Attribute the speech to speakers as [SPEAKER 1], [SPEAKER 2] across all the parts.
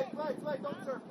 [SPEAKER 1] play, play, play,
[SPEAKER 2] don't serve.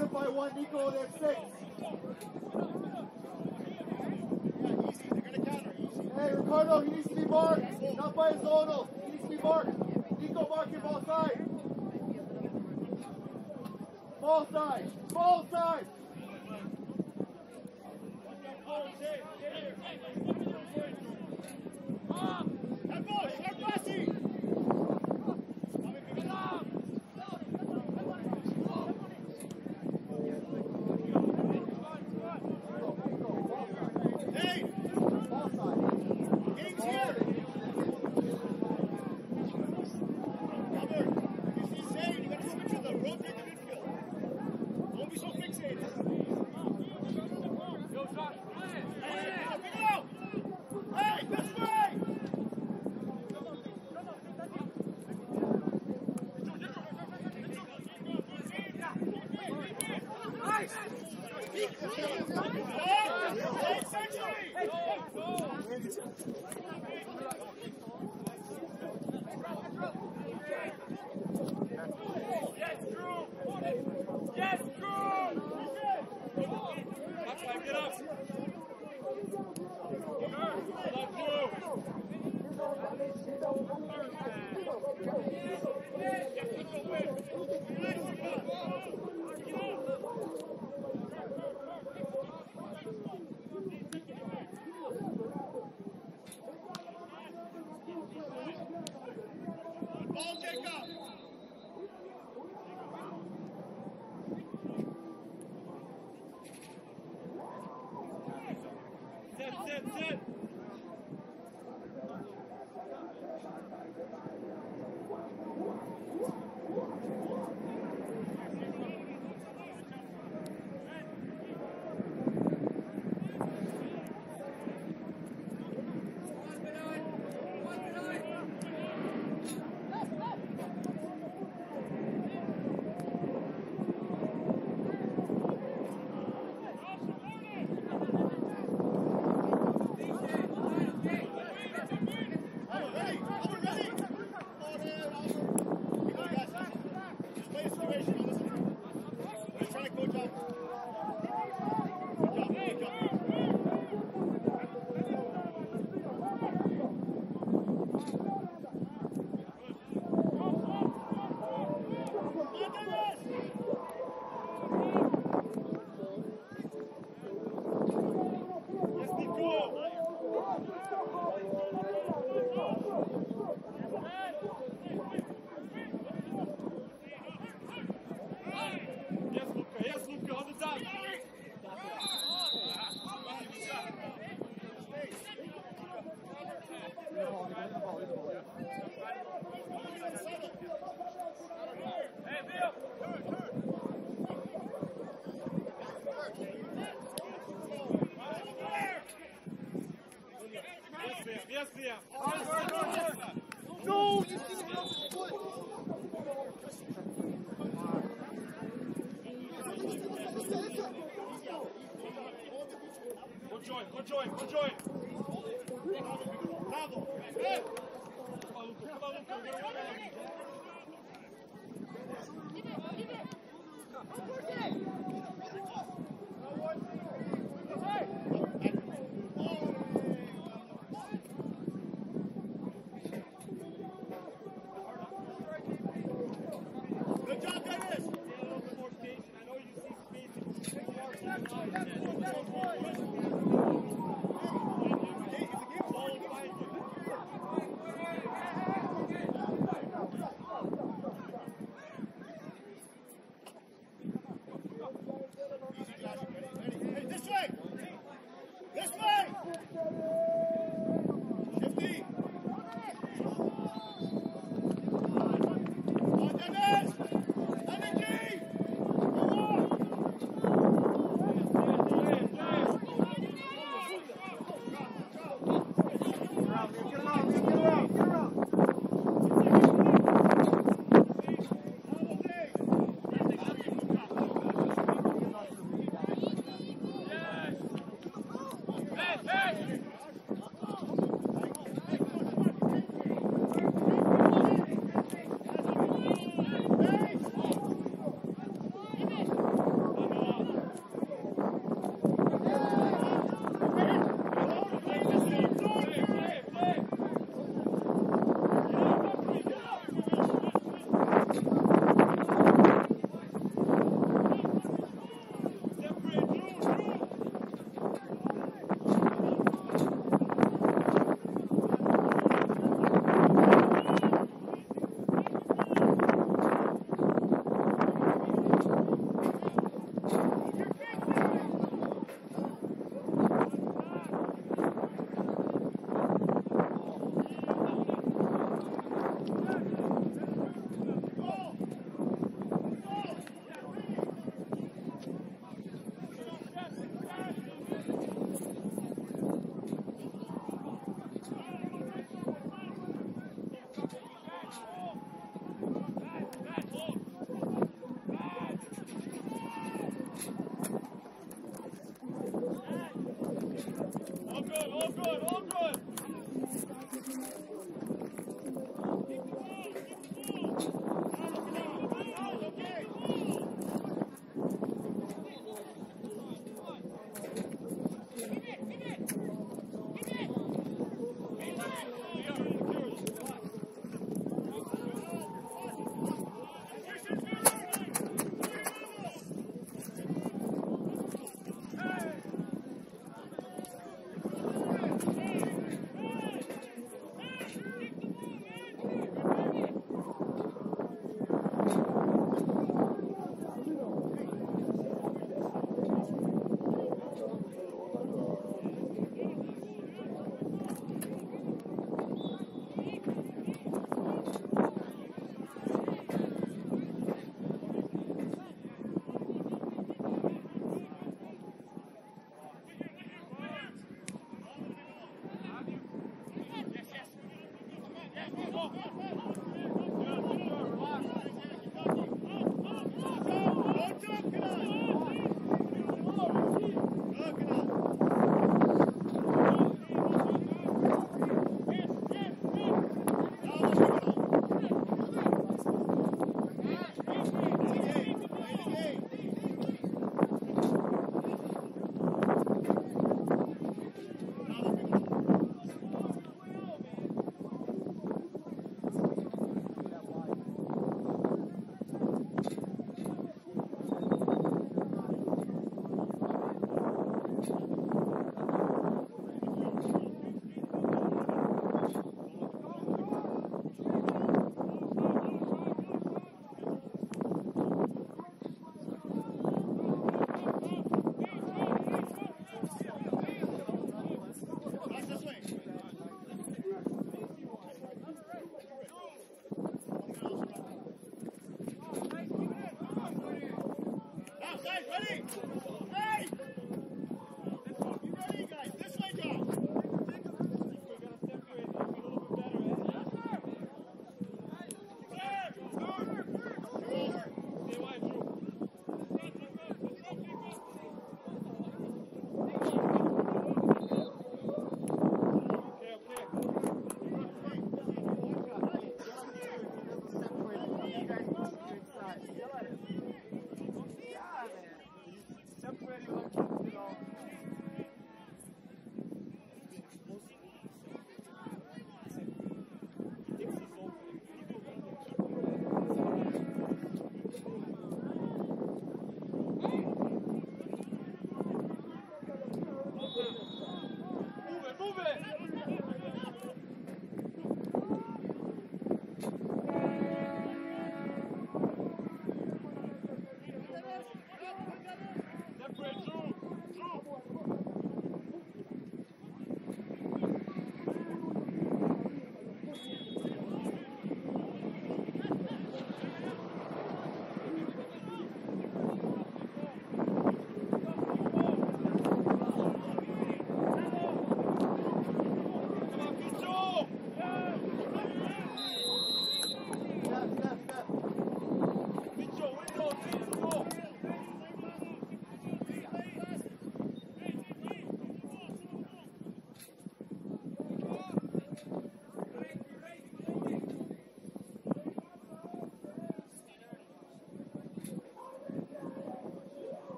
[SPEAKER 1] moved by one, Nico,
[SPEAKER 2] they're six.
[SPEAKER 1] Hey, Ricardo, he needs to be marked. Not by his Zono. He needs to be marked. Nico, mark him ball side. Ball side. Ball side.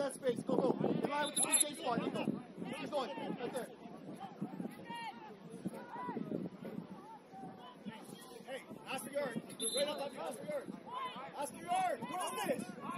[SPEAKER 3] That
[SPEAKER 1] space. Go, go. In line with the PK spot, Nico. Keep going. Right there.
[SPEAKER 2] Hey, Oscar Yard. Right up on Oscar Yard. Oscar Yard, what is this?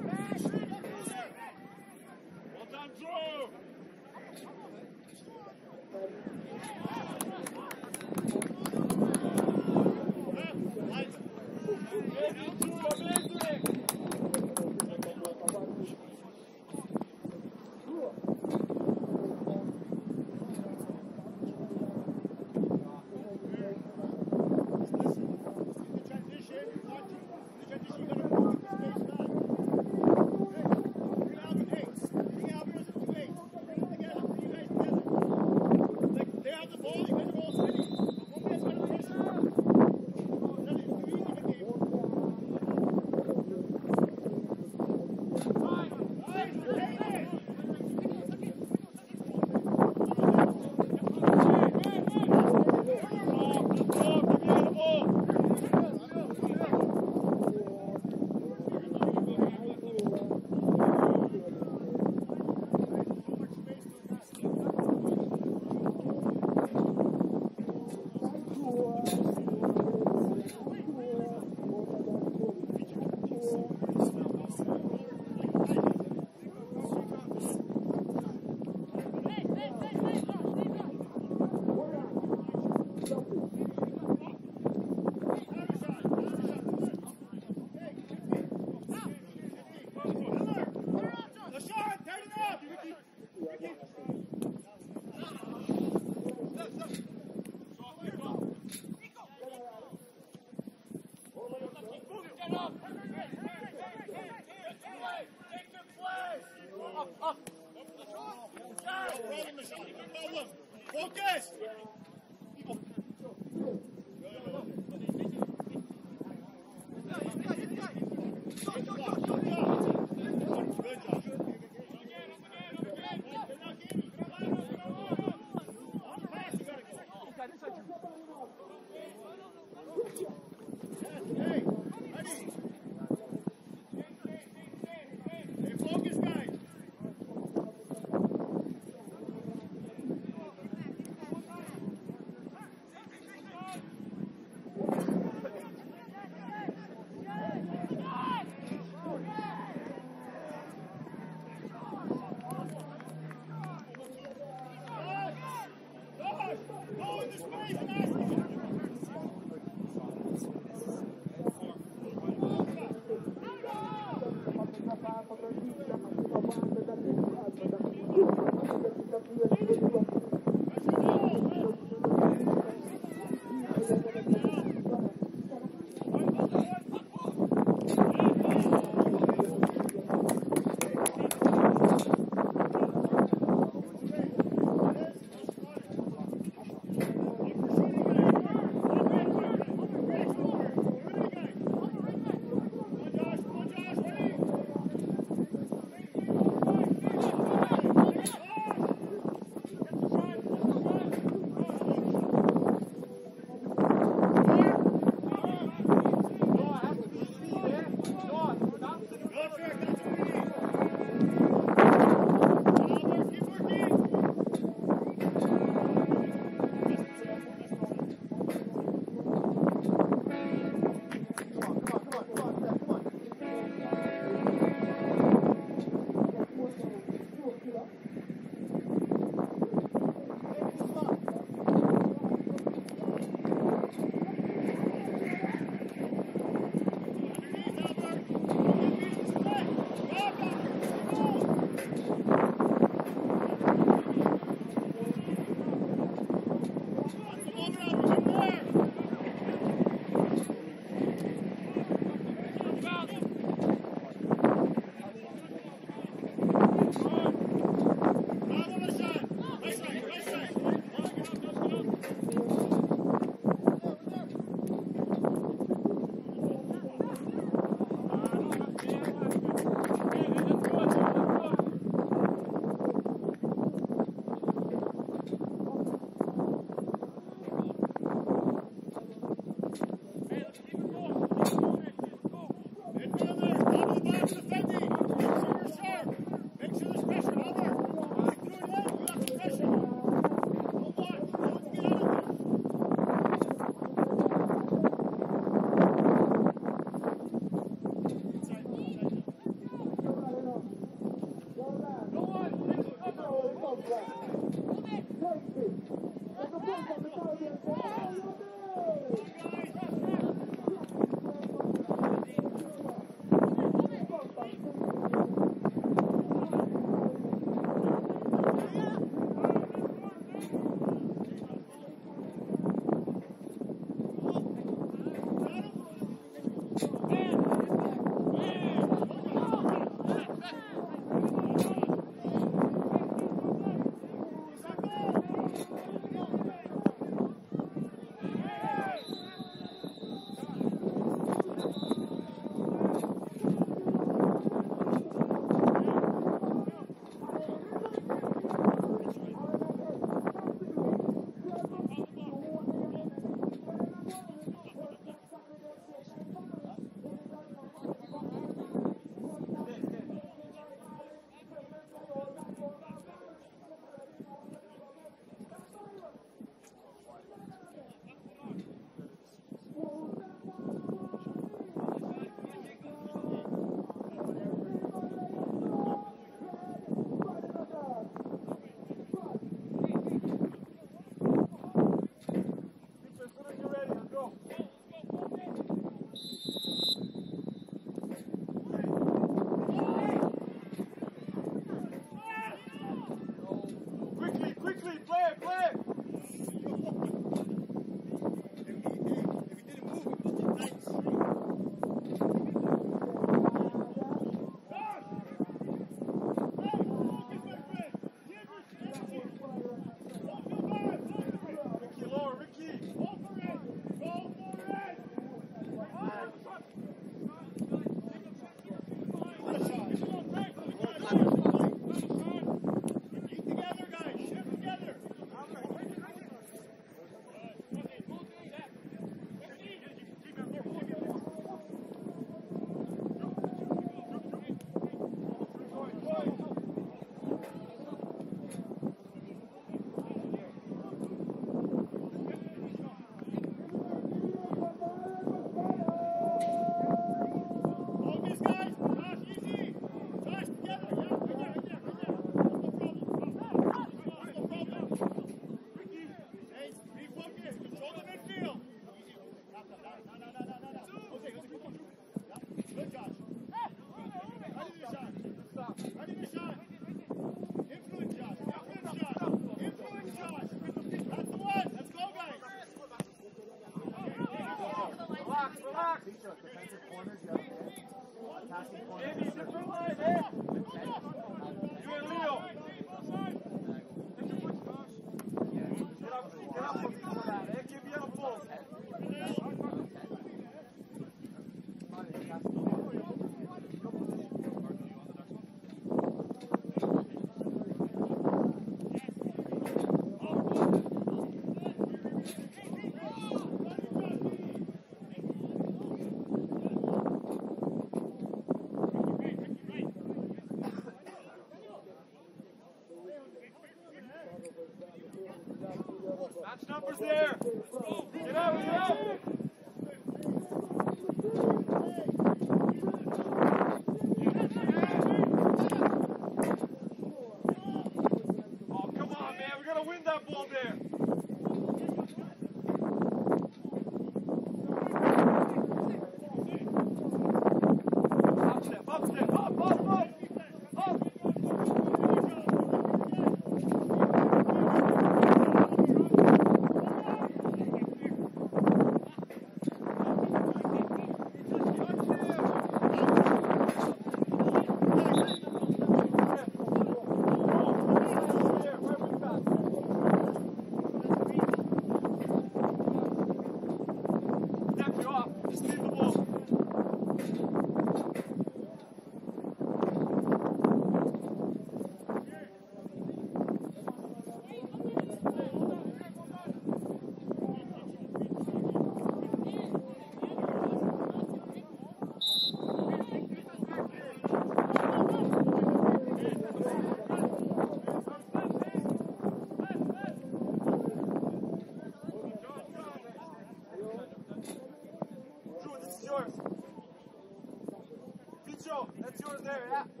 [SPEAKER 2] Picho, that's yours there, yeah?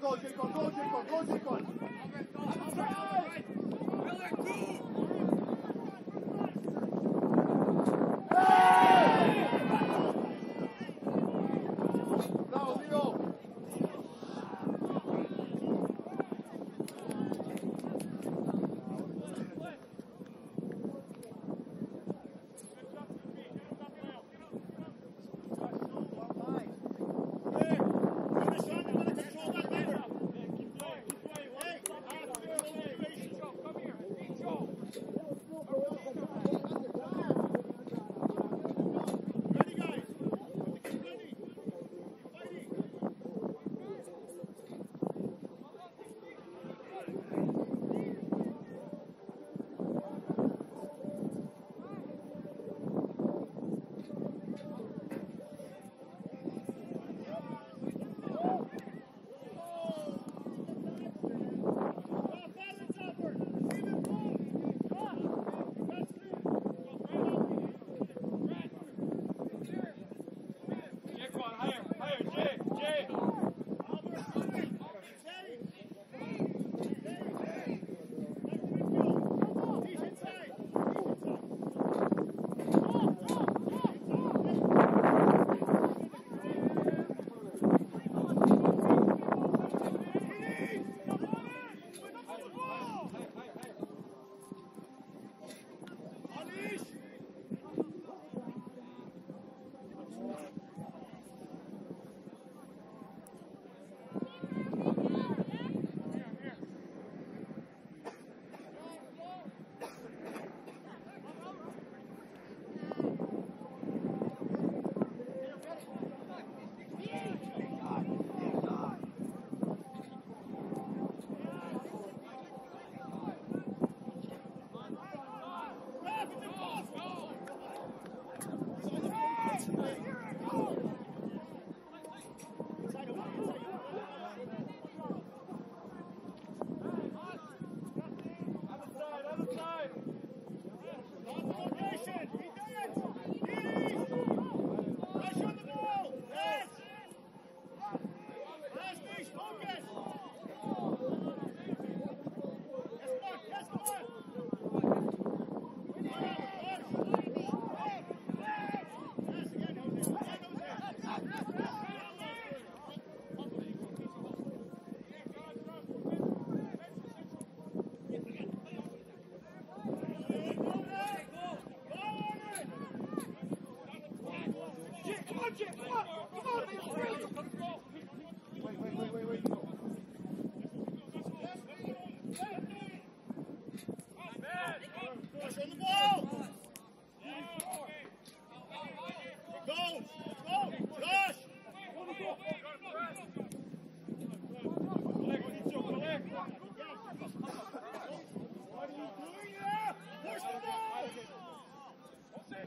[SPEAKER 3] Go,
[SPEAKER 1] go, Jake one, go, Jake one,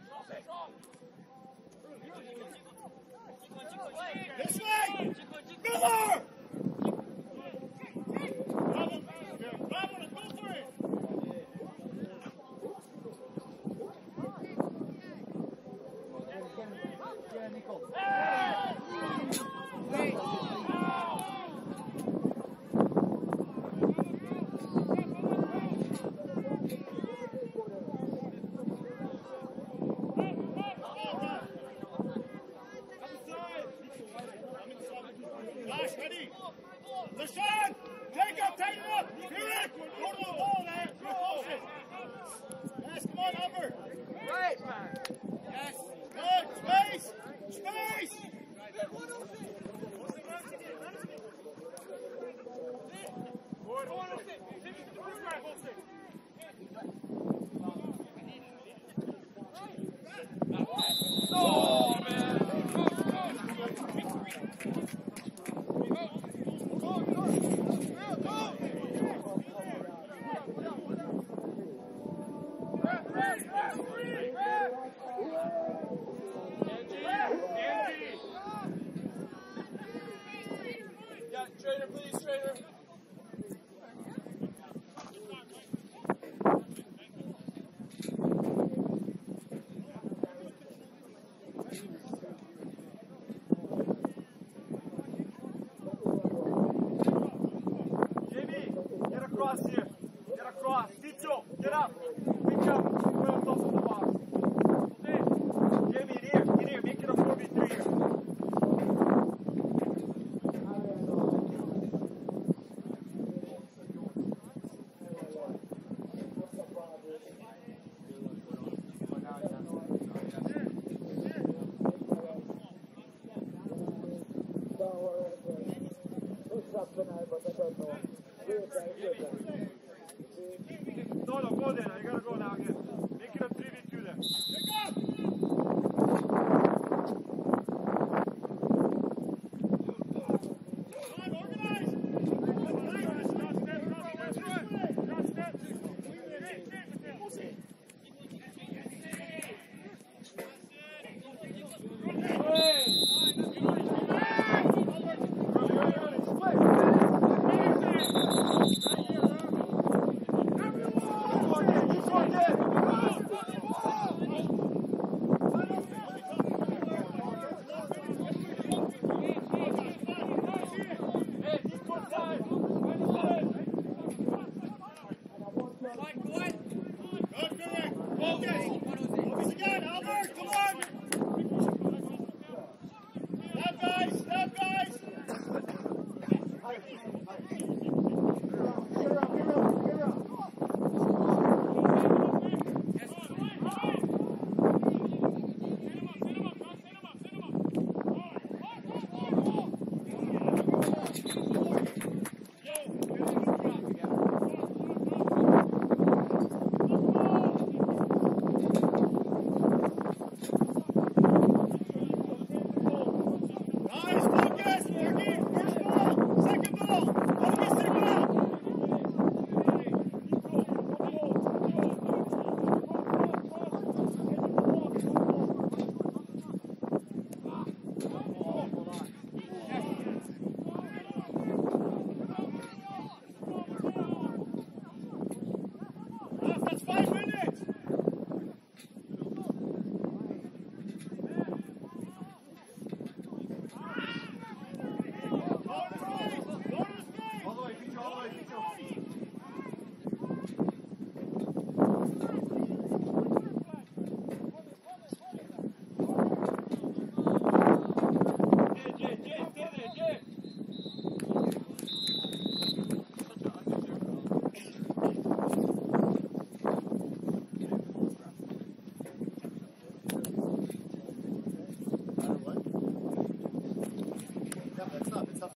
[SPEAKER 2] This